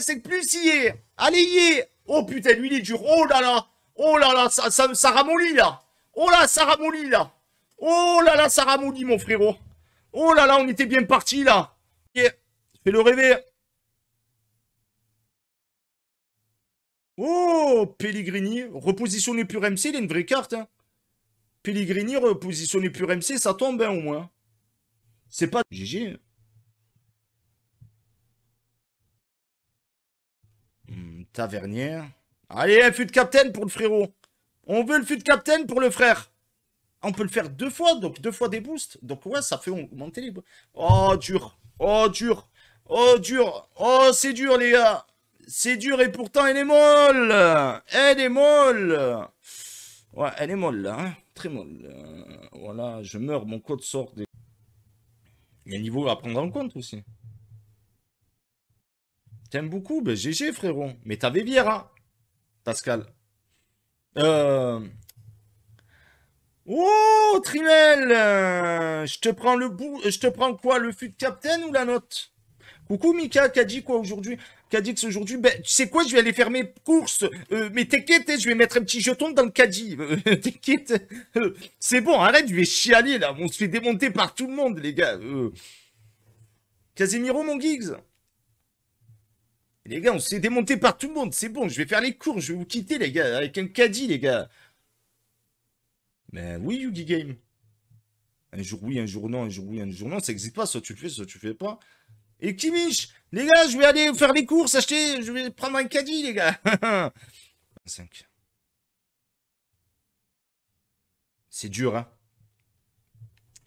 C'est que plus y est. Allez. Oh putain, lui, il est dur. Oh là là. Oh là là, ça, ça, ramollit, là. Oh là, ça ramollit, là. Oh là là, ça ramollit, mon frérot. Oh là là, on était bien parti, là. Yeah. Fais-le rêver. Oh, Pellegrini, repositionner pur MC, il a une vraie carte. Hein. Pellegrini, repositionner pur MC, ça tombe hein, au moins. C'est pas GG. Hmm, tavernière. Allez, un fut de captain pour le frérot. On veut le fut de captain pour le frère. On peut le faire deux fois, donc deux fois des boosts. Donc ouais, ça fait augmenter les... Oh, dur. Oh, dur. Oh, dur. Oh, c'est dur, les gars. C'est dur et pourtant elle est molle Elle est molle Ouais, elle est molle là, hein très molle. Euh, voilà, je meurs, mon code sort des... Il y niveau à prendre en compte aussi. T'aimes beaucoup? Ben GG frérot. Mais t'avais Viera, Pascal. Euh... Oh, Trimel Je te prends le bout... Je te prends quoi? Le fut de Captain ou la note? Coucou Mika, qu'a dit quoi aujourd'hui? Dit que aujourd'hui, ben, tu sais quoi, je vais aller faire mes courses. Euh, mais t'inquiète, hein, je vais mettre un petit jeton dans le caddie. Euh, t'inquiète. Euh, c'est bon, arrête, je vais chialer là. On se fait démonter par tout le monde, les gars. Casemiro, mon Giggs. Les gars, on se fait démonter par tout le monde. C'est bon, je vais faire les courses. Je vais vous quitter, les gars, avec un caddie, les gars. Ben oui, Yugi Game. Un jour oui, un jour non, un jour oui, un jour non. Ça n'existe pas, soit tu le fais, soit tu le fais pas. Et Kimich, les gars, je vais aller faire les courses, acheter, je vais prendre un caddie, les gars. 5. C'est dur, hein.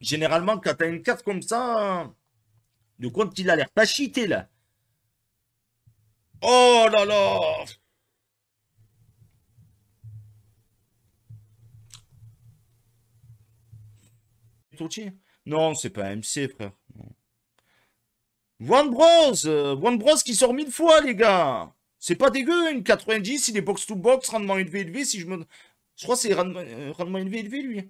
Généralement, quand t'as une carte comme ça, le compte, il a l'air pas cheaté, là. Oh là là Non, c'est pas MC, frère. One Bros euh, One Bros qui sort mille fois, les gars C'est pas dégueu, une 90, il est box-to-box, rendement élevé, élevé, si je me... Je crois que c'est rendement, euh, rendement élevé, élevé, lui.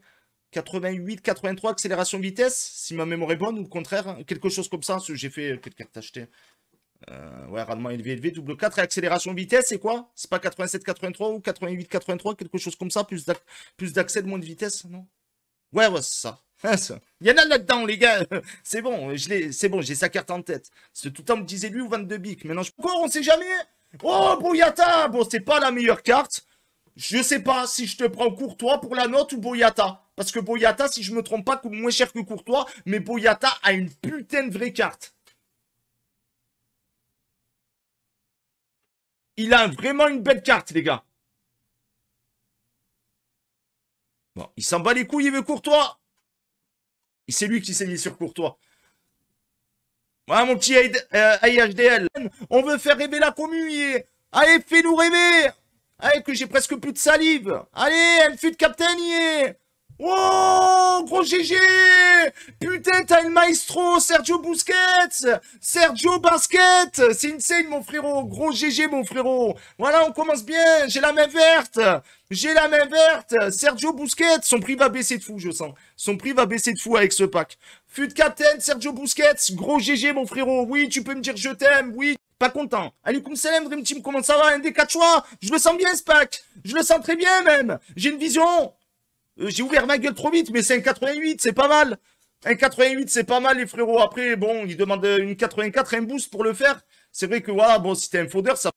88, 83, accélération vitesse, si ma mémoire est bonne, ou le contraire, quelque chose comme ça, j'ai fait, euh, quelle carte acheter ouais, rendement élevé, élevé, double 4, et accélération vitesse, c'est quoi? C'est pas 87, 83 ou 88, 83, quelque chose comme ça, plus d'accès de moins de vitesse, non? Ouais, ouais, c'est ça. Il y en a là-dedans, les gars. C'est bon, c'est bon, j'ai sa carte en tête. C'est tout le temps me disait lui ou 22 bics. Maintenant, je... Encore, on sait jamais. Oh, Boyata Bon, c'est pas la meilleure carte. Je sais pas si je te prends Courtois pour la note ou Boyata. Parce que Boyata, si je me trompe pas, coûte moins cher que Courtois. Mais Boyata a une putain de vraie carte. Il a vraiment une belle carte, les gars. Bon, il s'en bat les couilles, il veut Courtois. Et c'est lui qui s'est mis sur Courtois. Voilà, mon petit IHDL. Euh, On veut faire rêver la commune. Allez, fais-nous rêver. Allez, que j'ai presque plus de salive. Allez, elle fut de Captain, Oh, gros GG Putain, t'as le maestro, Sergio Busquets. Sergio Basket C'est insane, mon frérot. Gros GG, mon frérot. Voilà, on commence bien. J'ai la main verte. J'ai la main verte. Sergio Busquets. Son prix va baisser de fou, je sens. Son prix va baisser de fou avec ce pack. Fut captain, Sergio Busquets. Gros GG, mon frérot. Oui, tu peux me dire je t'aime. Oui. Pas content. Allez, comme Dream Team, comment ça va? Un des quatre choix. Je le sens bien, ce pack. Je le sens très bien, même. J'ai une vision j'ai ouvert ma gueule trop vite, mais c'est un 88, c'est pas mal. Un 88, c'est pas mal, les frérots. Après, bon, ils demandent une 84, un boost pour le faire. C'est vrai que, voilà, bon, si t'es un faudeur, ça